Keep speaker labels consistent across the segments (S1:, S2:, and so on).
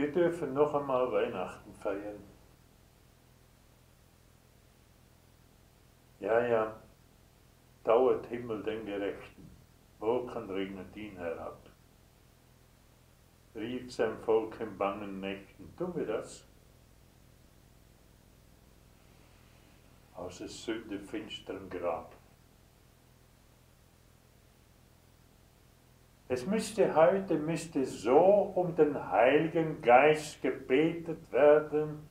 S1: Wir dürfen noch einmal Weihnachten feiern. Ja, ja, dauert Himmel den Gerechten, Wolken regnet ihn herab. Rief sein Volk in bangen Nächten, tun wir das? Aus des Sünde finsteren Grab. Es müsste heute müsste so um den Heiligen Geist gebetet werden,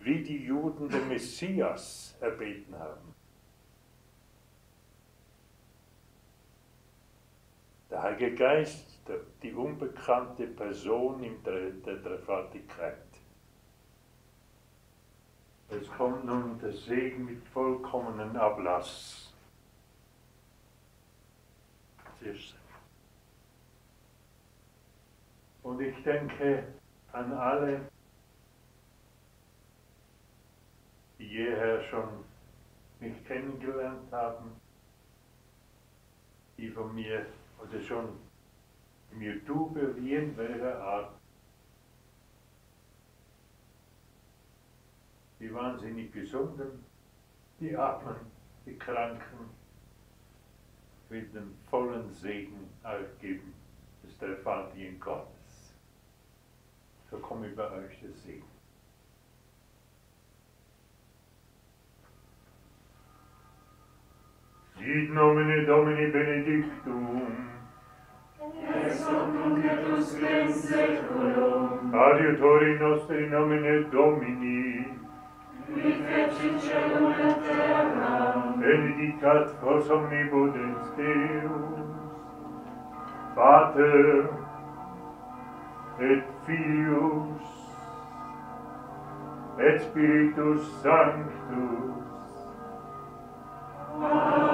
S1: wie die Juden den Messias erbeten haben. Der Heilige Geist, die unbekannte Person in der, Dreifaltigkeit. Es kommt nun der Segen mit vollkommenen Ablass. Zuerst. Und ich denke an alle, die jeher schon mich kennengelernt haben, die von mir oder schon im YouTube wie in welcher Art die wahnsinnig Gesunden, die Armen, die Kranken, will den vollen Segen euch geben des dreifaltigen Gottes. vollkommen überhäuftes See. Sit nomine Domini benedictum.
S2: Ex hoc nunc et usque in seculum.
S1: Adiutori nostri nomine Domini.
S2: Qui fecit celum et terram.
S1: Benedicat vos omnibudens Deus. Pater, et Fius et Spiritus Sanctus. Amen